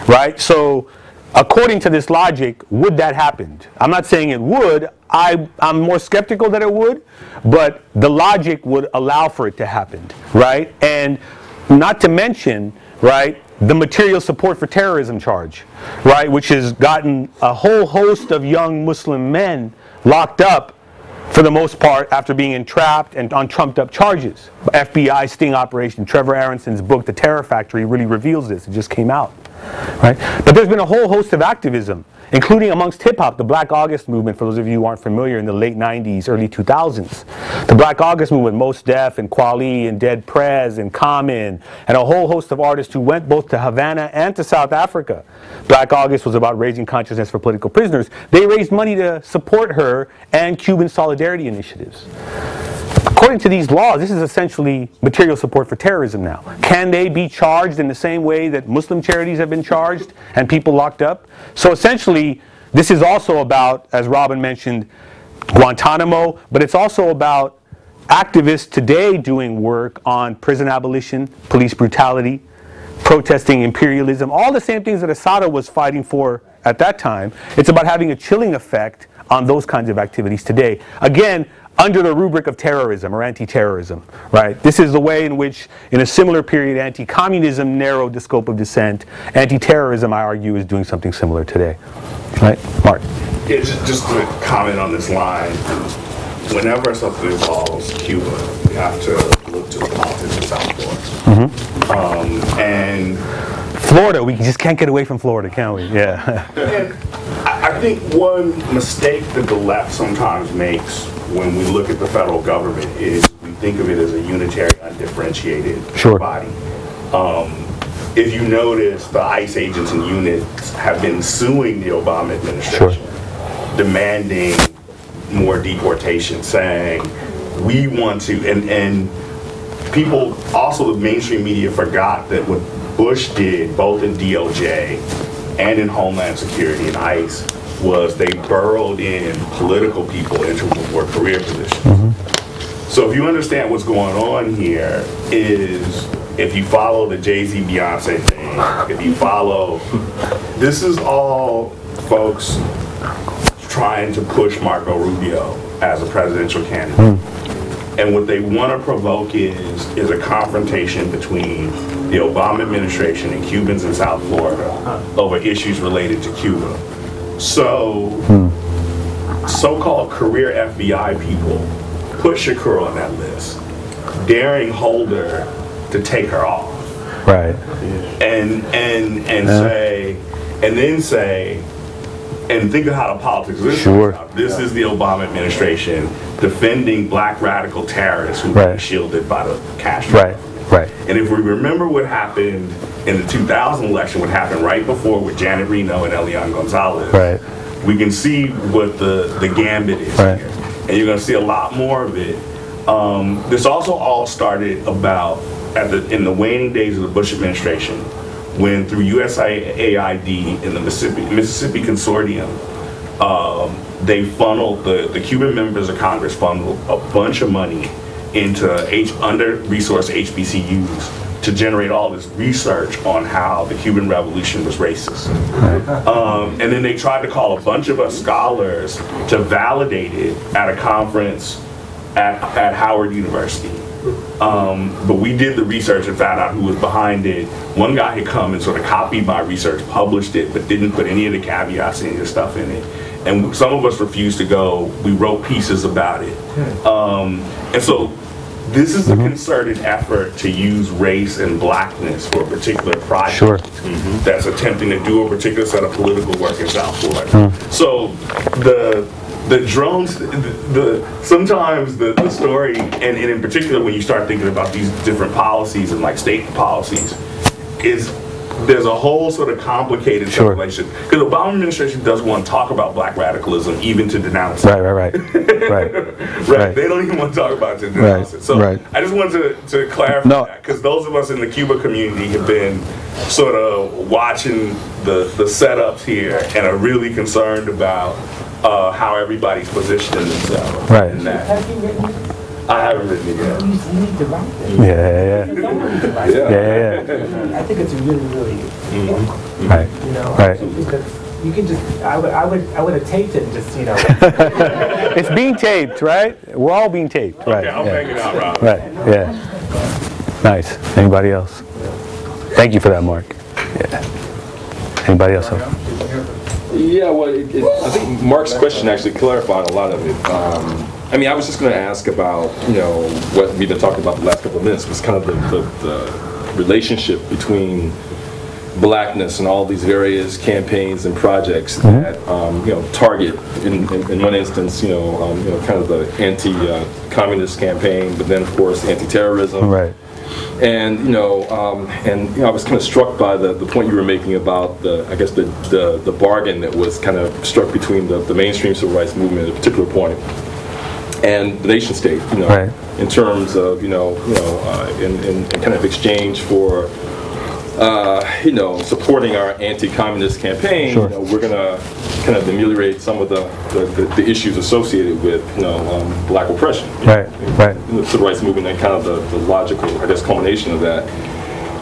Speaker 2: right? So. According to this logic, would that happen? I'm not saying it would. I, I'm more skeptical that it would, but the logic would allow for it to happen, right? And not to mention, right, the material support for terrorism charge, right, which has gotten a whole host of young Muslim men locked up for the most part after being entrapped and on trumped up charges. FBI sting operation. Trevor Aaronson's book, The Terror Factory, really reveals this. It just came out. Right? But there's been a whole host of activism, including amongst hip hop, the Black August movement, for those of you who aren't familiar, in the late 90s, early 2000s. The Black August movement, Mos Def and Kweli and Dead Prez and Common, and a whole host of artists who went both to Havana and to South Africa. Black August was about raising consciousness for political prisoners. They raised money to support her and Cuban solidarity initiatives. According to these laws, this is essentially material support for terrorism now. Can they be charged in the same way that Muslim charities have been charged and people locked up? So essentially, this is also about, as Robin mentioned, Guantanamo, but it's also about activists today doing work on prison abolition, police brutality, protesting imperialism, all the same things that Assata was fighting for at that time. It's about having a chilling effect on those kinds of activities today. Again, under the rubric of terrorism or anti-terrorism, right? This is the way in which, in a similar period, anti-communism narrowed the scope of dissent. Anti-terrorism, I argue, is doing something similar today, right? Mark.
Speaker 6: Yeah, just, just to comment on this line, whenever something involves Cuba, we have to look to the politics of South Florida. Um, and,
Speaker 2: Florida, we just can't get away from Florida, can we? Yeah.
Speaker 6: and I, think one mistake that the left sometimes makes when we look at the federal government is we think of it as a unitary, undifferentiated
Speaker 2: Sure.
Speaker 6: body. Um, if you notice, the ICE agents and units have been suing the Obama administration, demanding more deportation, saying, we want to, and, and people, also the mainstream media forgot that what Bush did, both in DOJ and in Homeland Security and ICE, was they burrowed in political people into more career positions. Mm-hmm. So if you understand what's going on here is if you follow the Jay-Z Beyonce thing, if you follow, this is all folks trying to push Marco Rubio as a presidential candidate. Hmm. And what they want to provoke is, is a confrontation between the Obama administration and Cubans in South Florida over issues related to Cuba. So, so-called career FBI people put Shakur on that list, daring Holder to take her off
Speaker 2: Right.
Speaker 6: and and and
Speaker 2: Yeah.
Speaker 6: say and then say and think of how the politics this
Speaker 2: Sure.
Speaker 6: This is the Obama administration defending black radical terrorists who
Speaker 2: Right.
Speaker 6: were shielded by the Castro.
Speaker 2: Right. Right.
Speaker 6: And if we remember what happened in the 2000 election, what happened right before with Janet Reno and Elian Gonzalez,
Speaker 2: Right.
Speaker 6: we can see what the, the gambit is
Speaker 2: Right.
Speaker 6: here. And you're going to see a lot more of it. Um, this also all started about at the in the waning days of the Bush administration, when through USAID and the Mississippi, Mississippi Consortium, um, they funneled the, the Cuban members of Congress funneled a bunch of money into H, under-resourced HBCUs to generate all this research on how the Cuban Revolution was racist. Um, and then they tried to call a bunch of us scholars to validate it at a conference at, at Howard University. Um, but we did the research and found out who was behind it. One guy had come and sort of copied my research, published it, but didn't put any of the caveats, any of the stuff in it. And some of us refused to go. We wrote pieces about it. Um, and so this is a concerted effort to use race and blackness for a particular project
Speaker 2: Sure.
Speaker 6: that's attempting to do a particular set of political work in South Florida. So the the drones, the, the sometimes the, the story, and, and in particular when you start thinking about these different policies and like state policies, is there's a whole sort of complicated
Speaker 2: Sure.
Speaker 6: situation because the Obama administration doesn't want to talk about black radicalism, even to denounce it.
Speaker 2: Right. Right. Right. [LAUGHS] Right.
Speaker 6: Right.
Speaker 2: Right.
Speaker 6: They don't even want to talk about it to denounce
Speaker 2: Right,
Speaker 6: it. So
Speaker 2: right.
Speaker 6: I just wanted to, to clarify
Speaker 2: No.
Speaker 6: that because those of us in the Cuba community have been sort of watching the, the setups here and are really concerned about uh, how everybody's positioning themselves.
Speaker 2: Right.
Speaker 6: In that.
Speaker 4: Have you written it?
Speaker 6: I haven't written it yet.
Speaker 4: You you need to write it.
Speaker 2: Yeah. Yeah.
Speaker 4: You don't need to write it.
Speaker 2: Yeah. Yeah. yeah.
Speaker 4: I think it's really, really,
Speaker 2: yeah. Right.
Speaker 4: you know.
Speaker 2: Right.
Speaker 4: because You can just, I would, I would, I would have taped it and just, you know. [LAUGHS]
Speaker 2: It's being taped, right? We're all being taped, right?
Speaker 6: I'll
Speaker 2: yeah.
Speaker 6: bang it out, Rob.
Speaker 2: Right. Yeah. Nice. Anybody else? Thank you for that, Mark. Yeah. Anybody else?
Speaker 1: Yeah, well, it, it, I think Mark's question actually clarified a lot of it. Um, I mean, I was just going to ask about, you know, what we've been talking about the last couple of minutes was kind of the, the, the relationship between blackness and all these various campaigns and projects that, um, you know, target, in, in, in one instance, you know, um, you know, kind of the anti-communist campaign, but then, of course, anti-terrorism.
Speaker 2: Right.
Speaker 1: And you know, um, and you know, I was kind of struck by the, the point you were making about the, I guess the, the, the bargain that was kind of struck between the, the mainstream civil rights movement at a particular point and the nation state. You know,
Speaker 2: Right.
Speaker 1: in terms of you know, you know, uh, in, in, in kind of exchange for. Uh, you know, supporting our anti-communist campaign,
Speaker 2: Sure.
Speaker 1: you know, we're gonna kind of ameliorate some of the, the, the, the issues associated with, you know, um, black oppression.
Speaker 2: Right. Right.
Speaker 1: in the civil rights movement and kind of the, the logical, I guess, culmination of that.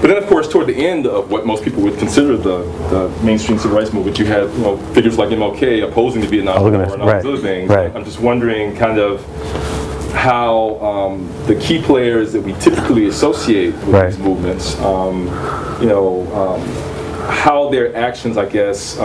Speaker 1: But then, of course, toward the end of what most people would consider the, the mainstream civil rights movement, you had you know figures like MLK opposing the Vietnam War and all
Speaker 2: right,
Speaker 1: these other things.
Speaker 2: right.
Speaker 1: I'm just wondering, kind of, how um, the key players that we typically associate with
Speaker 2: Right.
Speaker 1: these movements, um, you know, um, how their actions, I guess,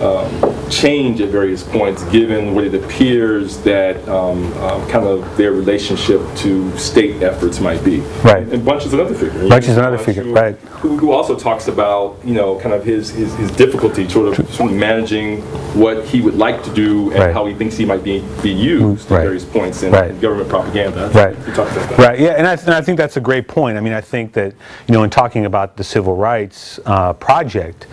Speaker 1: um, change at various points, given what it appears that um, um, kind of their relationship to state efforts might be.
Speaker 2: Right.
Speaker 1: And Bunche is another figure.
Speaker 2: Bunche is another figure,
Speaker 1: who-
Speaker 2: right.
Speaker 1: Who, who also talks about, you know, kind of his, his, his difficulty sort of, sort of managing what he would like to do and
Speaker 2: Right.
Speaker 1: how he thinks he might be, be used
Speaker 2: Right.
Speaker 1: at various points in,
Speaker 2: Right.
Speaker 1: in government propaganda.
Speaker 2: Right.
Speaker 1: He talks about that.
Speaker 2: Right, yeah, and I, and I think that's a great point. I mean, I think that, you know, in talking about the civil rights uh, project,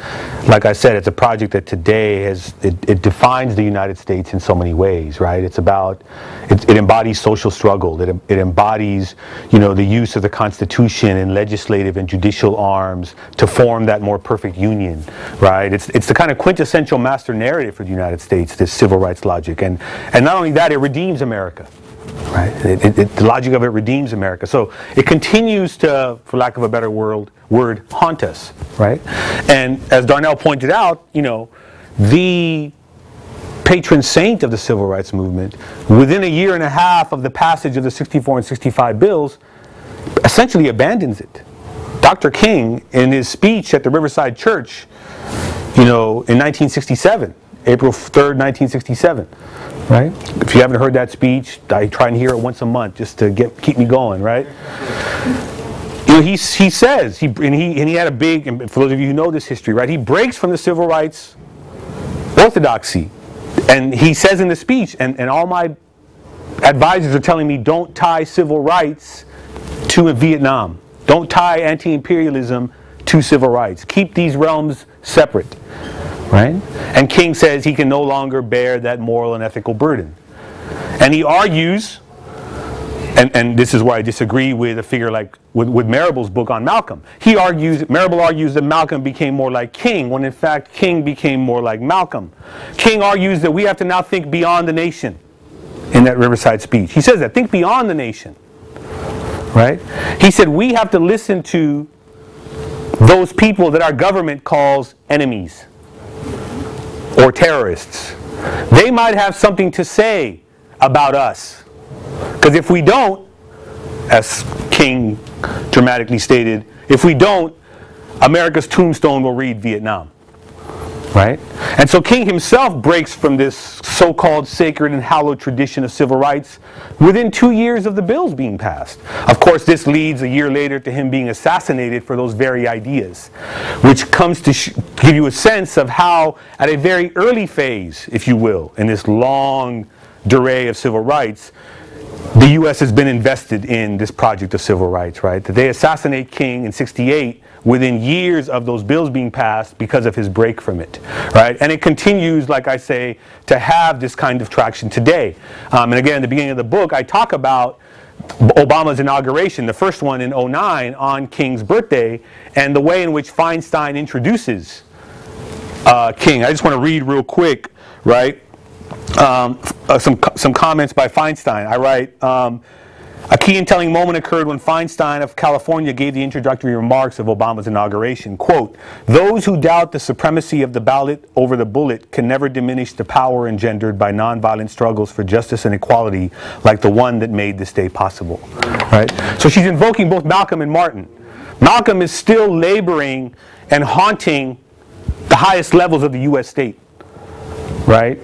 Speaker 2: like I said, it's a project that today has, it, it defines the United States in so many ways, right? It's about, it, it embodies social struggle, it, it embodies, you know, the use of the Constitution and legislative and judicial arms to form that more perfect union, right? It's, it's the kind of quintessential master narrative for the United States, this civil rights logic. And, and not only that, it redeems America right? It, it, it- the logic of it redeems America. So it continues to, for lack of a better word, word haunt us, right? And as Darnell pointed out, you know, the patron saint of the civil rights movement, within a year and a half of the passage of the 64 and 65 bills, essentially abandons it. Dr. King, in his speech at the Riverside Church, you know, in 1967, April 3rd, 1967, right? If you haven't heard that speech, I try and hear it once a month just to get keep me going, right? You know, he, he says, he, and, he, and he had a big, and for those of you who know this history, right, he breaks from the civil rights orthodoxy. And he says in the speech, and, and all my advisors are telling me don't tie civil rights to Vietnam. Don't tie anti-imperialism to civil rights. Keep these realms separate, right? And King says he can no longer bear that moral and ethical burden. And he argues, and, and this is where I disagree with a figure like with, with Marable's book on Malcolm. He argues, Marable argues that Malcolm became more like King, when in fact King became more like Malcolm. King argues that we have to now think beyond the nation in that Riverside speech. He says that, think beyond the nation right? He said we have to listen to those people that our government calls enemies or terrorists. They might have something to say about us. Because if we don't, as King dramatically stated, if we don't, America's tombstone will read Vietnam. Right? And so King himself breaks from this so called sacred and hallowed tradition of civil rights within two years of the bills being passed. Of course, this leads a year later to him being assassinated for those very ideas, which comes to give you a sense of how, at a very early phase, if you will, in this longue durée of civil rights, the U.S. has been invested in this project of civil rights, right? That they assassinate King in 68 within years of those bills being passed because of his break from it, right? And it continues, like I say, to have this kind of traction today. Um, and again, at the beginning of the book, I talk about Obama's inauguration, the first one in 09 on King's birthday, and the way in which Feinstein introduces uh, King. I just want to read real quick, right? Um, uh, some, some comments by Feinstein. I write, um, a key and telling moment occurred when Feinstein of California gave the introductory remarks of Obama's inauguration. Quote, those who doubt the supremacy of the ballot over the bullet can never diminish the power engendered by nonviolent struggles for justice and equality like the one that made this day possible. Right? So she's invoking both Malcolm and Martin. Malcolm is still laboring and haunting the highest levels of the U.S. state. Right?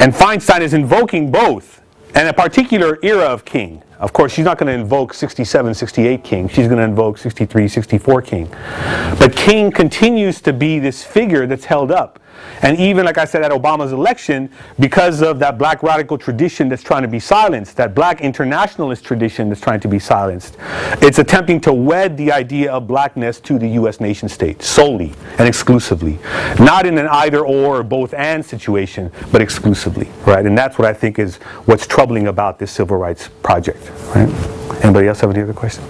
Speaker 2: And Feinstein is invoking both, and a particular era of King. Of course, she's not going to invoke 67, 68 King. She's going to invoke 63, 64 King. But King continues to be this figure that's held up. And even, like I said, at Obama's election, because of that black radical tradition that's trying to be silenced, that black internationalist tradition that's trying to be silenced, it's attempting to wed the idea of blackness to the U.S. nation state solely and exclusively. Not in an either or, both and situation, but exclusively, right? And that's what I think is what's troubling about this civil rights project, right? Anybody else have any other questions?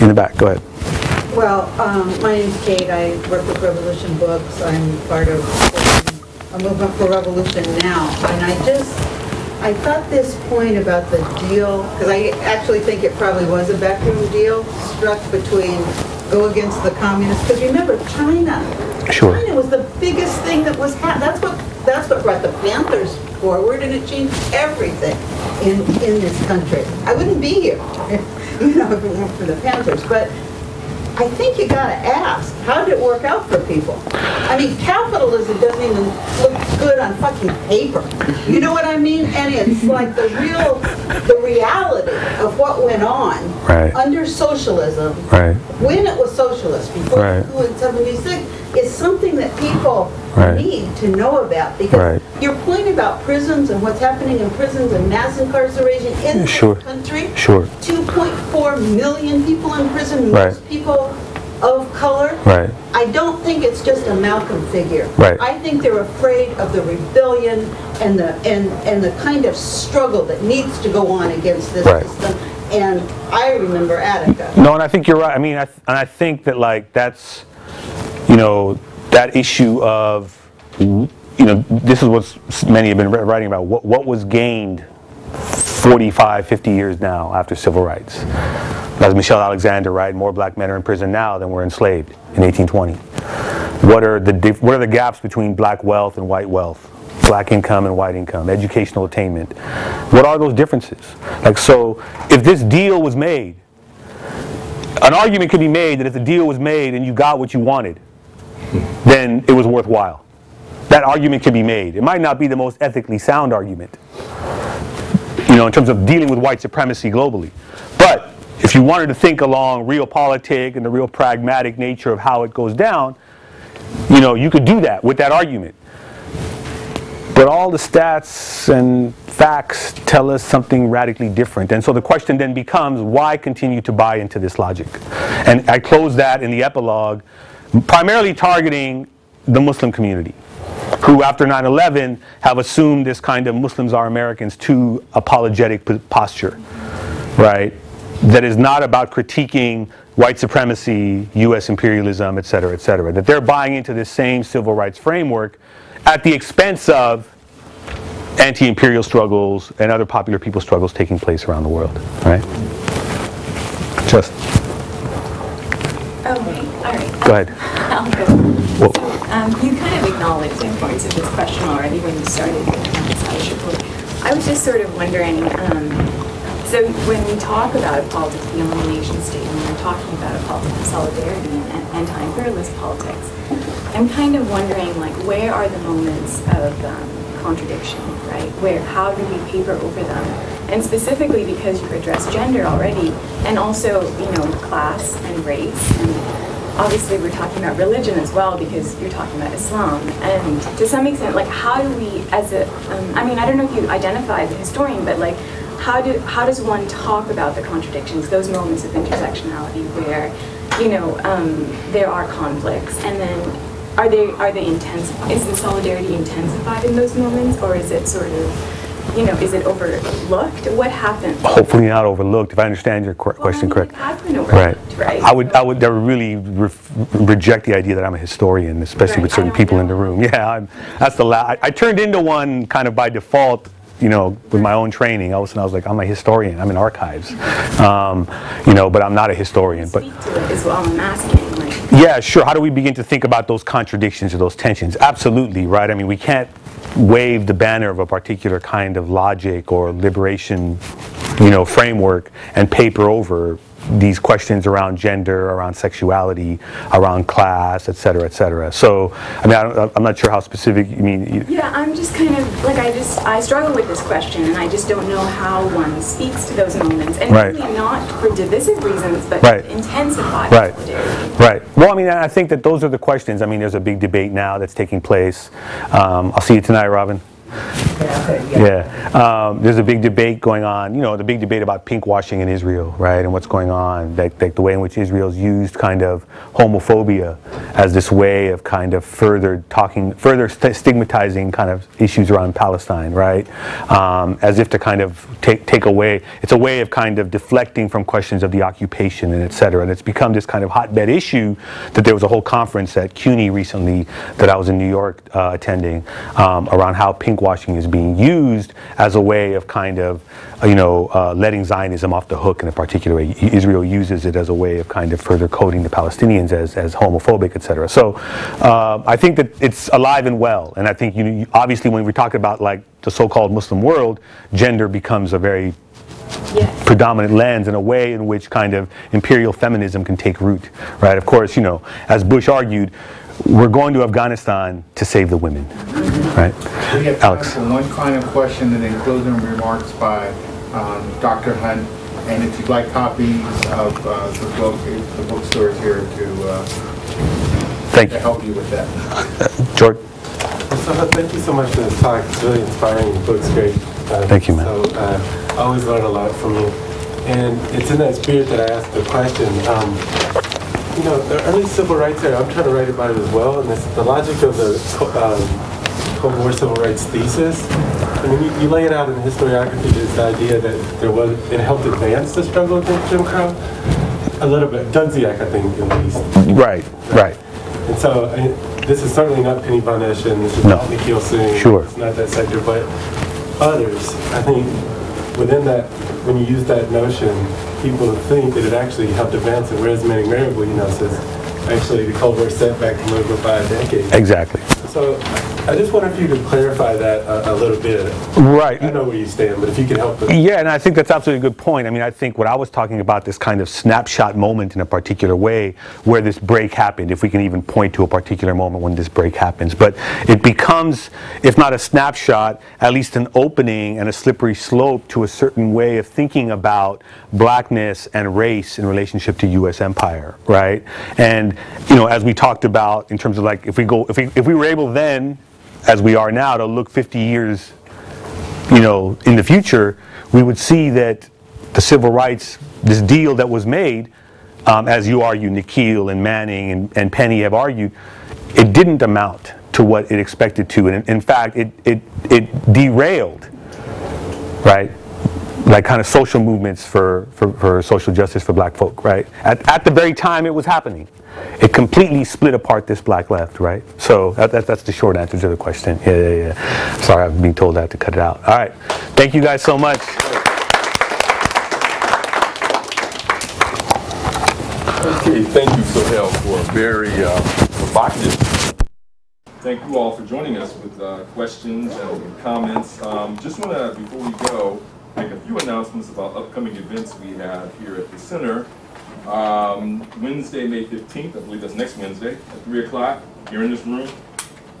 Speaker 2: In the back, go ahead.
Speaker 7: Well, um, my name's Kate, I work with Revolution Books, I'm part of a movement for revolution now, and I just, I thought this point about the deal, because I actually think it probably was a backroom deal struck between go against the communists, because remember, China.
Speaker 2: Sure.
Speaker 7: China was the biggest thing that was, that's what, that's what brought the Panthers forward, and it changed everything in, in this country. I wouldn't be here, you [LAUGHS] know, if it weren't for the Panthers, but I think you gotta ask, how did it work out for people? I mean, capitalism doesn't even look good on fucking paper. You know what I mean? And it's like the real, the reality of what went on
Speaker 2: Right.
Speaker 7: under socialism
Speaker 2: Right.
Speaker 7: when it was socialist, before
Speaker 2: Right.
Speaker 7: the 76, is something that people
Speaker 2: Right.
Speaker 7: need to know about.
Speaker 2: Right.
Speaker 7: Because your point about prisons and what's happening in prisons and mass incarceration in this
Speaker 2: Sure.
Speaker 7: country,
Speaker 2: Sure.
Speaker 7: 2.4 million people in prison,
Speaker 2: Right.
Speaker 7: most people of color.
Speaker 2: Right.
Speaker 7: I don't think it's just a Malcolm figure.
Speaker 2: Right.
Speaker 7: I think they're afraid of the rebellion and the, and, and the kind of struggle that needs to go on against this
Speaker 2: Right.
Speaker 7: system. And I remember Attica.
Speaker 2: No, and I think you're right. I mean, I, and I think that like that's, you know, that issue of, you know, this is what many have been writing about. What what was gained 45, 50 years now after civil rights? As Michelle Alexander, right? More black men are in prison now than were enslaved in 1820. What are the what are the gaps between black wealth and white wealth? Black income and white income, educational attainment. What are those differences? Like so, if this deal was made, an argument could be made that if the deal was made and you got what you wanted, then it was worthwhile. That argument can be made. It might not be the most ethically sound argument, you know, in terms of dealing with white supremacy globally. But if you wanted to think along real realpolitik and the real pragmatic nature of how it goes down, you know, you could do that with that argument. But all the stats and facts tell us something radically different. And so the question then becomes why continue to buy into this logic? And I close that in the epilogue, primarily targeting the Muslim community, who after 9 11 have assumed this kind of Muslims are Americans too apologetic posture, right? That is not about critiquing white supremacy, US imperialism, et cetera, et cetera. That they're buying into this same civil rights framework at the expense of anti-imperial struggles and other popular people struggles taking place around the world, right? Just. Go ahead.
Speaker 8: Go.
Speaker 2: Well-
Speaker 8: So, um, you kind of acknowledged the importance of this question already when you started report. I was just sort of wondering, um, so when we talk about a politics beyond the nation state, when we're talking about a politics of solidarity and anti-imperialist politics, I'm kind of wondering, like, where are the moments of um, contradiction, right? Where, how do we paper over them? And specifically because you addressed gender already, and also, you know, class and race, and obviously we're talking about religion as well because you're talking about Islam. And to some extent, like, how do we, as a, um, I mean, I don't know if you identify as a historian, but like, how do, how does one talk about the contradictions, those moments of intersectionality where, you know, um, there are conflicts, and then are they are they intense? Is the solidarity intensified in those moments, or is it sort of, you know, is it overlooked? What happens?
Speaker 2: Hopefully not overlooked, if I understand your
Speaker 8: Well,
Speaker 2: question correct.
Speaker 8: It has been
Speaker 2: Right.
Speaker 8: right?
Speaker 2: I would, I would, really re- reject the idea that I'm a historian, especially with
Speaker 8: Right, I
Speaker 2: certain people in the room. [LAUGHS] Yeah, I'm, that's the I, I turned into one kind of by default, you know, with my own training. All of a sudden I was like, I'm a historian, I'm in archives. Um, you know, but I'm not a historian. But
Speaker 8: to it is what I'm asking. Like,
Speaker 2: yeah, sure. How do we begin to think about those contradictions or those tensions? Absolutely, right? I mean, we can't wave the banner of a particular kind of logic or liberation, you know, framework and paper over these questions around gender, around sexuality, around class, et cetera, et cetera. So, I mean, I don't, I'm not sure how specific you mean. you-
Speaker 8: Yeah, I'm just kind of like I just I struggle with this question, and I just don't know how one speaks to those moments, and
Speaker 2: Right.
Speaker 8: really not for divisive reasons, but
Speaker 2: Right.
Speaker 8: to intensify
Speaker 2: Right. Right. Well, I mean, I think that those are the questions. I mean, there's a big debate now that's taking place. Um, I'll see you tonight, Robin. Yeah. Um, there's a big debate going on, you know, the big debate about pink washing in Israel, right, and what's going on, like, the way in which Israel's used kind of homophobia as this way of kind of further talking, further st- stigmatizing kind of issues around Palestine, right, um, as if to kind of take, take away, it's a way of kind of deflecting from questions of the occupation and et cetera, and it's become this kind of hotbed issue that there was a whole conference at CUNY recently that I was in New York uh, attending um, around how pink washing is being used as a way of kind of, uh, you know, uh, letting Zionism off the hook in a particular way. Israel uses it as a way of kind of further coding the Palestinians as, as homophobic, et cetera. So uh, I think that it's alive and well. And I think, you know, obviously when we're talking about like the so-called Muslim world, gender becomes a very
Speaker 8: Yes.
Speaker 2: predominant lens in a way in which kind of imperial feminism can take root, right? Of course, you know, as Bush argued, we're going to Afghanistan to save the women, right?
Speaker 9: We have time
Speaker 2: Alex.
Speaker 9: for one final question and then closing remarks by um, Dr. Hunt. And if you'd like copies of uh, the book, the bookstore is here to uh,
Speaker 2: Thank
Speaker 9: to
Speaker 2: you.
Speaker 9: help you with that.
Speaker 2: George?
Speaker 10: So, uh, thank you so much for this talk. It's really inspiring. The book's great. Uh,
Speaker 2: Thank you, man.
Speaker 10: So uh, I always learn a lot from you. And it's in that spirit that I asked the question. Um, you know, the early civil rights era, I'm trying to write about it as well. And it's the logic of the um, Cold War civil rights thesis. I mean, you, you lay it out in the historiography, the idea that there was, it helped advance the struggle against Jim Crow. A little bit. Dudziak, I think, at least.
Speaker 2: Right, right.
Speaker 10: And so, I, this is certainly not Penny Von Eschen, this is
Speaker 2: No.
Speaker 10: not Nikhil Singh.
Speaker 2: Sure.
Speaker 10: It's not that sector, but others, I think, within that, when you use that notion, people to think that it actually helped advance it, whereas Manning you know, says, actually, the Cold War setback the movement by a decade.
Speaker 2: Exactly.
Speaker 10: So, I just wonder if you could clarify that a, a little bit.
Speaker 2: Right.
Speaker 10: I know where you stand, but if you could help us.
Speaker 2: Yeah, and I think that's absolutely a good point. I mean, I think what I was talking about, this kind of snapshot moment in a particular way where this break happened, if we can even point to a particular moment when this break happens. But it becomes, if not a snapshot, at least an opening and a slippery slope to a certain way of thinking about blackness and race in relationship to U.S. empire, right? And, you know, as we talked about in terms of like, if we go, if we, if we were able then, as we are now, to look 50 years you know, in the future, we would see that the civil rights, this deal that was made, um, as you argue, Nikhil and Manning and, and Penny have argued, it didn't amount to what it expected to. And in, in fact, it, it, it derailed, right? Like kind of social movements for, for, for social justice for black folk, right? At, at the very time it was happening. It completely split apart this black left, right? So that, that, that's the short answer to the question. Yeah, yeah, yeah. Sorry, I've been told I have to cut it out. All right. Thank you guys so much.
Speaker 1: Okay, thank you, Sohail, for a very uh, provocative. Thank you all for joining us with uh, questions and comments. Um, Just want to, before we go, make a few announcements about upcoming events we have here at the center. Um, Wednesday, May 15th, I believe that's next Wednesday, at 3 o'clock, here in this room.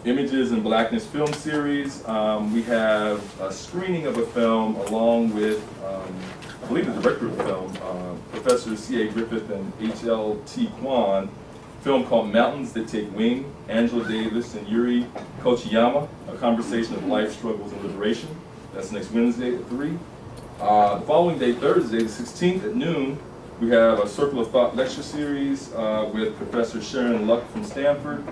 Speaker 1: Images in Blackness Film Series. Um, we have a screening of a film along with, um, I believe the director of the film, uh, Professor C.A. Griffith and H.L.T. Quan, film called Mountains That Take Wing, Angela Davis and Yuri Kochiyama, a conversation of life, struggles, and liberation. That's next Wednesday at 3. Uh, the following day, Thursday, the 16th at noon, we have a Circle of Thought lecture series uh, with Professor Sharon Luk from Stanford.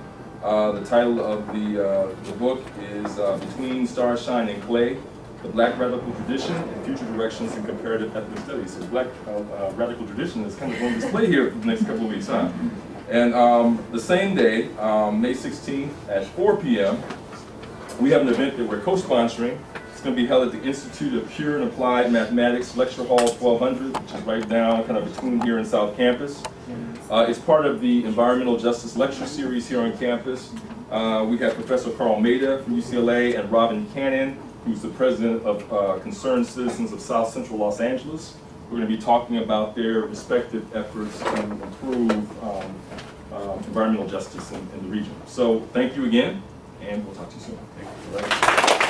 Speaker 1: Uh, the title of the, uh, the book is uh, Between Starshine and Clay, The Black Radical Tradition and Future Directions in Comparative Ethnic Studies. So Black uh, uh, Radical Tradition is kind of on display here for the next couple of weeks, huh? And um, the same day, um, May 16th at 4 p.m., we have an event that we're co-sponsoring. Going to be held at the Institute of Pure and Applied Mathematics, Lecture Hall 1200, which is right down kind of between here and South Campus. Uh, it's part of the Environmental Justice Lecture Series here on campus. Uh, we have Professor Carl Maida from UCLA and Robin Cannon, who's the president of uh, Concerned Citizens of South Central Los Angeles. We're going to be talking about their respective efforts to improve um, um, environmental justice in, in the region. So thank you again, and we'll talk to you soon. Thank you.